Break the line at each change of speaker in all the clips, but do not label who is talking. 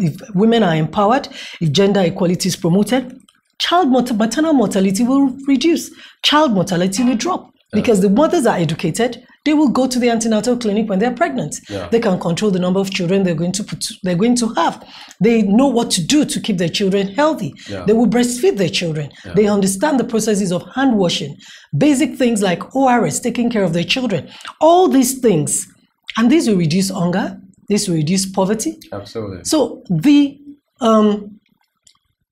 if women are empowered, if gender equality is promoted, child maternal mortality will reduce, child mortality will drop because the mothers are educated. They will go to the antenatal clinic when they're pregnant.
Yeah.
They can control the number of children they're going to put, they're going to have. They know what to do to keep their children healthy.
Yeah.
They will breastfeed their children. They understand the processes of hand washing, basic things like ORS, taking care of their children. All these things, and these will reduce hunger. This will reduce poverty.
Absolutely.
So the um,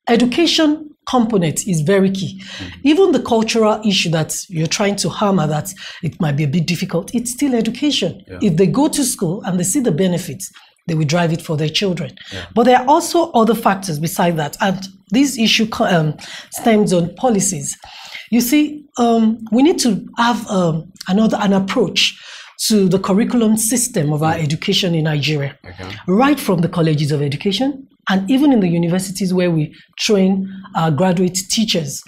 education component is very key. Even the cultural issue that you're trying to hammer that it might be a bit difficult, it's still education.
Yeah.
If they go to school and they see the benefits, they will drive it for their children. But there are also other factors beside that, and this issue um, stems on policies. You see, um, we need to have um, another an approach to the curriculum system of our education in Nigeria
Okay.
right from the colleges of education and even in the universities where we train our graduate teachers.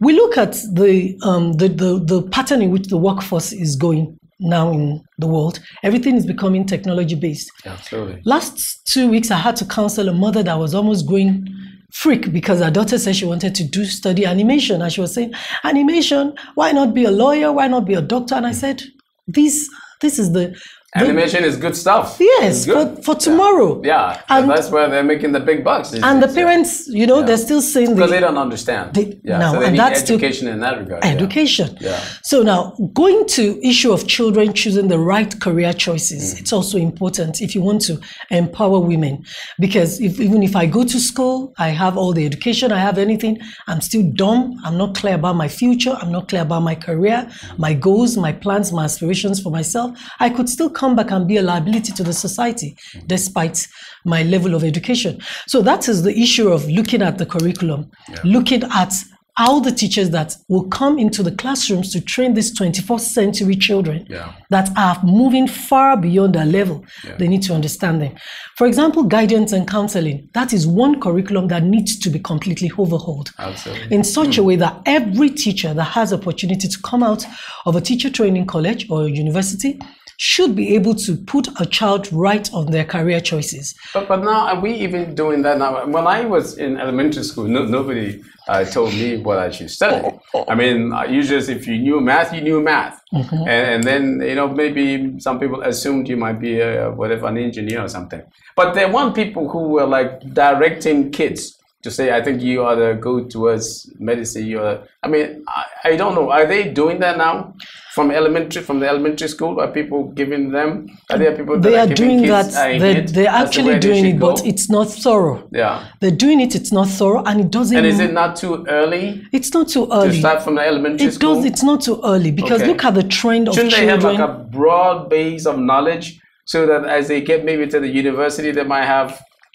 We look at the, um, the, the, the pattern in which the workforce is going now in the world. Everything is becoming technology based.
Absolutely.
Last two weeks, I had to counsel a mother that was almost going freak because her daughter said she wanted to do study animation. And she was saying, animation, why not be a lawyer? Why not be a doctor? And I said, this, this is the, the
Animation is good stuff.
Yes,
good.
for, for tomorrow.
Yeah,
And-
that's where they're making the big bucks.
And the parents, you know, they're still saying
because they
the
don't understand.
They-
yeah,
no,
so they
and
need
that's still-
education in that regard. yeah.
education.
Yeah.
So now going to issue of children choosing the right career choices,
Mm.
it's also important if you want to empower women. Because if, even if I go to school, I have all the education, I have anything, I'm still dumb. I'm not clear about my future. I'm not clear about my career, my goals, my plans, my aspirations for myself. I could still come back and be a liability to the society mm-hmm. despite my level of education. So that is the issue of looking at the curriculum, looking at how the teachers that will come into the classrooms to train these 21st century children
Yeah.
that are moving far beyond their level, they need to understand them. For example, guidance and counseling, that is one curriculum that needs to be completely overhauled
Absolutely.
in such a mm. way that every teacher that has opportunity to come out of a teacher training college or university should be able to put a child right on their career choices.
But, but now, are we even doing that now? When I was in elementary school, no, nobody uh, told me what I should study. I mean, uh, you just, if you knew math, you knew math. And, and then, you know, maybe some people assumed you might be a, whatever, an engineer or something. But there weren't people who were like directing kids to say, I think you ought to go towards medicine. You're, I mean, I, I don't know. Are they doing that now? From elementary, from the elementary school, are people giving them? Are there people that
They are
giving
doing that, they're, they're actually
they
doing
should
it,
go?
but it's not thorough.
Yeah.
They're doing it, it's not thorough, and it doesn't.
And is it not too early
it's not too early.
to start from the elementary
It
school?
does. It's not too early because
Okay.
look at the trend of
Shouldn't they have
children.
like a broad base of knowledge so that as they get maybe to the university, they might have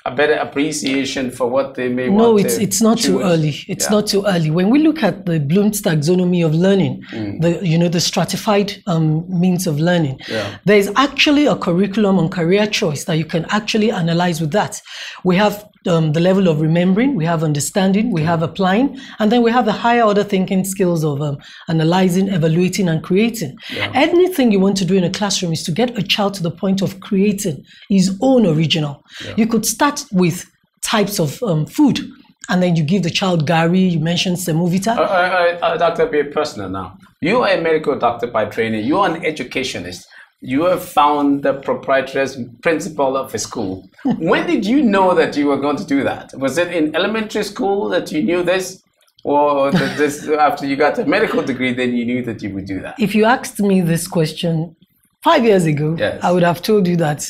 a better appreciation for what they may
no,
want
it's it's not too early. It's
Yeah.
not too early. When we look at the Bloom's taxonomy of learning,
Mm.
the you know the stratified um, means of learning,
Yeah.
there is actually a curriculum on career choice that you can actually analyze with that. We have um, the level of remembering, we have understanding, we have applying, and then we have the higher order thinking skills of um, analyzing, evaluating, and creating. Anything you want to do in a classroom is to get a child to the point of creating his own original. You could start with types of um, food. And then you give the child Gary, you mentioned Semovita.
Uh, uh, uh, Dr. Be personal now. You are a medical doctor by training. You are an educationist. You have found the proprietor's principal of a school. when did you know that you were going to do that? Was it in elementary school that you knew this? Or this, after you got a medical degree, then you knew that you would do that?
if you asked me this question five years ago,
Yes.
I would have told you that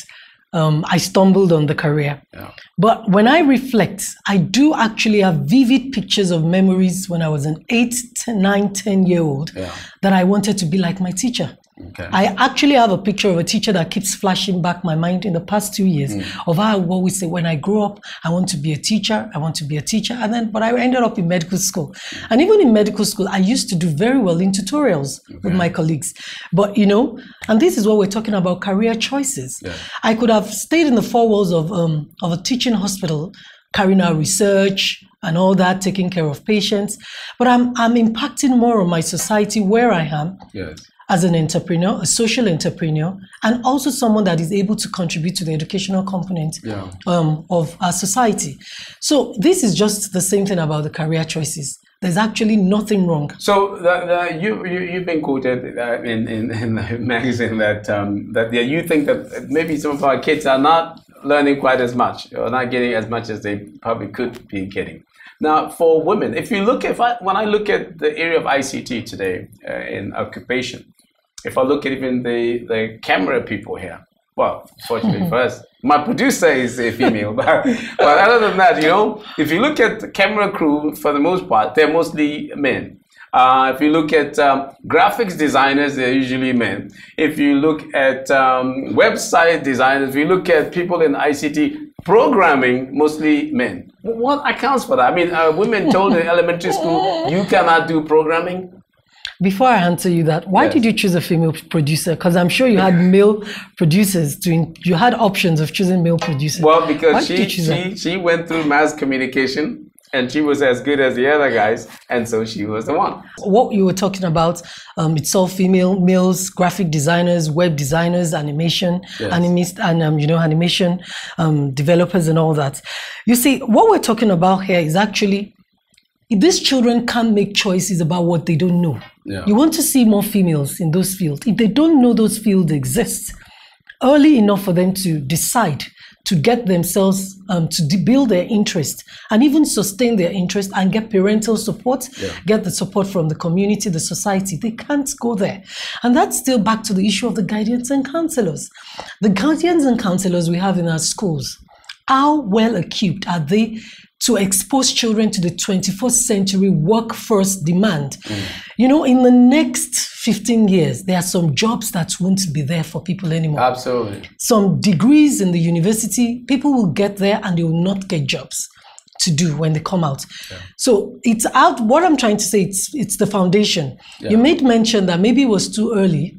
um, I stumbled on the career.
Yeah.
But when I reflect, I do actually have vivid pictures of memories when I was an 8, 10, 9, 10 year old
Yeah.
that I wanted to be like my teacher.
Okay.
I actually have a picture of a teacher that keeps flashing back my mind in the past two years of how I always say, when I grow up, I want to be a teacher, I want to be a teacher. And then, but I ended up in medical school. And even in medical school, I used to do very well in tutorials with my colleagues. But, you know, and this is what we're talking about career choices.
Yeah.
I could have stayed in the four walls of, um, of a teaching hospital, carrying out research and all that, taking care of patients. But I'm, I'm impacting more on my society where I am
Yes.
As an entrepreneur, a social entrepreneur, and also someone that is able to contribute to the educational component
Yeah.
um, of our society. So this is just the same thing about the career choices. There's actually nothing wrong.
So the, the, you, you you've been quoted uh, in, in in the magazine that um, that yeah, you think that maybe some of our kids are not learning quite as much or not getting as much as they probably could be getting. Now, for women, if you look if I, when I look at the area of ICT today uh, in occupation, if I look at even the the camera people here, well, fortunately for us, my producer is a female, but, but other than that, you know, if you look at the camera crew, for the most part, they're mostly men. Uh, if you look at um, graphics designers, they're usually men. If you look at um, website designers, if you look at people in ICT programming, mostly men. What accounts for that? I mean, are women told in elementary school you cannot do programming?
Before I answer you that, why
Yes.
did you choose a female producer? Because I'm sure you had male producers doing. You had options of choosing male producers.
Well, because she
her?
she she went through mass communication and she was as good as the other guys, and so she was the one.
what you were talking about, um, it's all female males, graphic designers, web designers, animation,
Yes.
animist, and um, you know, animation um, developers and all that. You see, what we're talking about here is actually these children can't make choices about what they don't know.
Yeah.
You want to see more females in those fields. If they don't know those fields exist, early enough for them to decide to get themselves um, to de- build their interest and even sustain their interest and get parental support, get the support from the community, the society. They can't go there. And that's still back to the issue of the guardians and counselors. The guardians and counselors we have in our schools, how well equipped are they to expose children to the 21st century workforce demand? You know, in the next 15 years, there are some jobs that won't be there for people anymore
Absolutely.
some degrees in the university, people will get there and they will not get jobs to do when they come out. So it's out. What I'm trying to say, it's it's the foundation. You made mention that maybe it was too early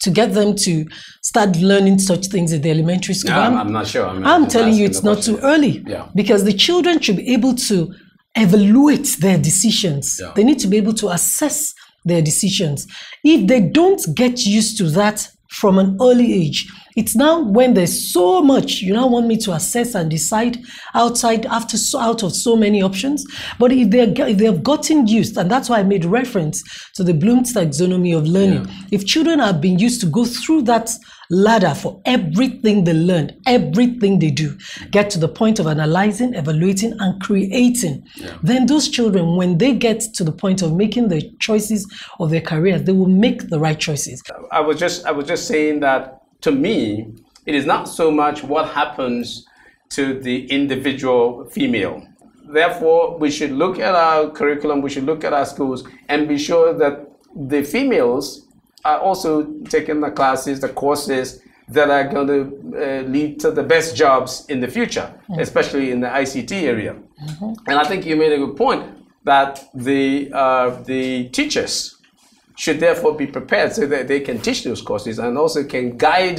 to get them to start learning such things in the elementary school.
No, I'm,
I'm-
not sure. I'm,
I'm telling you, it's not too early.
Yeah.
Because the children should be able to evaluate their decisions.
Yeah.
They need to be able to assess their decisions. If they don't get used to that from an early age, it's now when there's so much you now want me to assess and decide outside after so out of so many options. But if they if they have gotten used, and that's why I made reference to the Bloom's taxonomy of learning. If children have been used to go through that ladder for everything they learn, everything they do, get to the point of analyzing, evaluating, and creating. Then those children, when they get to the point of making the choices of their careers, they will make the right choices.
I was just I was just saying that to me, it is not so much what happens to the individual female. Therefore, we should look at our curriculum, we should look at our schools, and be sure that the females are also taking the classes, the courses that are going to uh, lead to the best jobs in the future, especially in the ICT area. And I think you made a good point that the uh, the teachers should therefore be prepared so that they can teach those courses and also can guide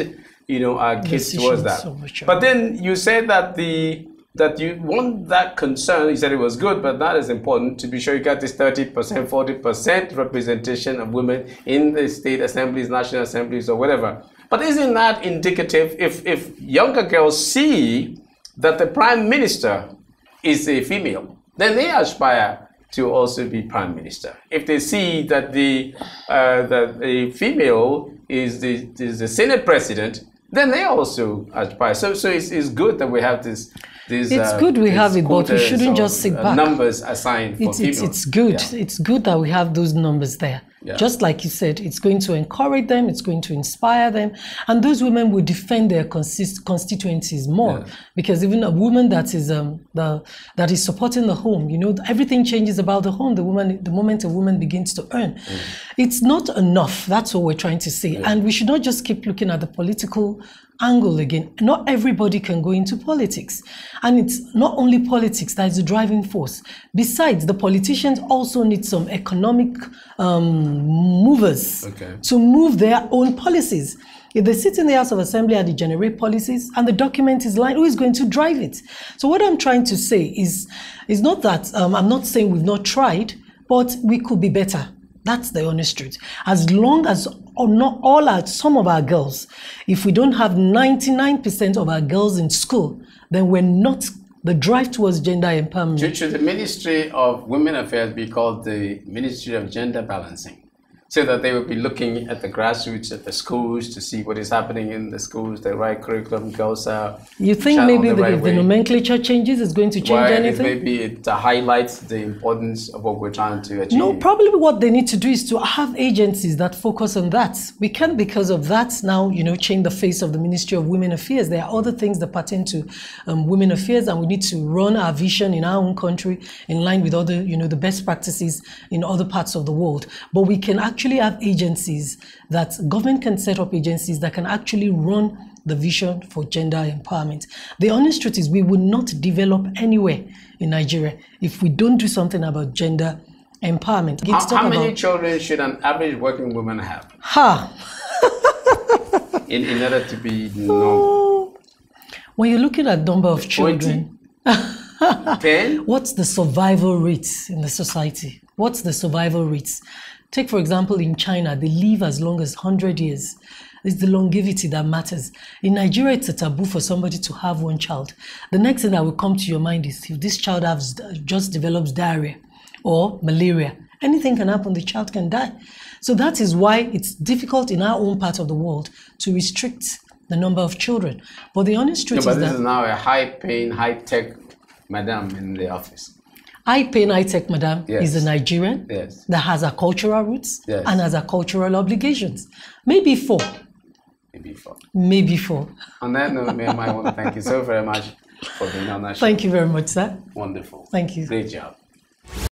you know our kids towards that.
which-
but then you said that the that you want that concern you said it was good but that is important to be sure you got this 30% 40% representation of women in the state assemblies national assemblies or whatever but isn't that indicative if if younger girls see that the prime minister is a female, then they aspire to also be prime minister. If they see that the uh, that a female is the is the senate president, then they also aspire. So so it's, it's good that we have this. This,
It's
uh,
good we have it, but we shouldn't just sit
uh,
back.
Numbers assigned for
It's, it's,
females.
it's good.
Yeah.
It's good that we have those numbers there.
Yeah.
Just like you said, it's going to encourage them, it's going to inspire them, and those women will defend their consist- constituencies more. Because even a woman that is um, the that is supporting the home, you know, everything changes about the home. The woman, the moment a woman begins to earn,
Mm.
it's not enough. That's what we're trying to say, and we should not just keep looking at the political angle again. Not everybody can go into politics, and it's not only politics that is the driving force. Besides, the politicians also need some economic um, movers
Okay.
to move their own policies. If they sit in the House of Assembly and they generate policies and the document is lined, who is going to drive it? So what I'm trying to say is, is not that um, I'm not saying we've not tried, but we could be better. That's the honest truth. As long as or not all our, some of our girls, if we don't have 99% of our girls in school, then we're not the drive towards gender empowerment.
Should, should the Ministry of Women Affairs be called the Ministry of Gender Balancing? So that they will be looking at the grassroots at the schools to see what is happening in the schools, the right curriculum goes out.
You think maybe the, the, right the nomenclature changes, is going to change
Why
anything?
Maybe it highlights the importance of what we're trying to achieve.
No, probably what they need to do is to have agencies that focus on that. We can't because of that, now you know change the face of the Ministry of Women Affairs. There are other things that pertain to um, women affairs, and we need to run our vision in our own country in line with other, you know, the best practices in other parts of the world. But we can actually have agencies that government can set up agencies that can actually run the vision for gender empowerment. The honest truth is we will not develop anywhere in Nigeria if we don't do something about gender empowerment.
How, how many children should an average working woman have?
Ha!
in, in order to be normal.
When you're looking at number of children,
10?
what's the survival rate in the society? What's the survival rates? Take, for example, in China, they live as long as 100 years. It's the longevity that matters. In Nigeria, it's a taboo for somebody to have one child. The next thing that will come to your mind is if this child has just develops diarrhea or malaria, anything can happen, the child can die. So that is why it's difficult in our own part of the world to restrict the number of children. But the honest truth
no,
is
but this
that
is now a high-paying, high-tech madam in the office.
Ipain Itech Madam
yes.
is a Nigerian
yes.
that has a cultural roots
yes.
and has a cultural obligations. Maybe four.
Maybe four.
Maybe four.
On that note, ma'am, I want to thank you so very much for being on that show.
Thank you very much, sir.
Wonderful.
Thank you.
Great job.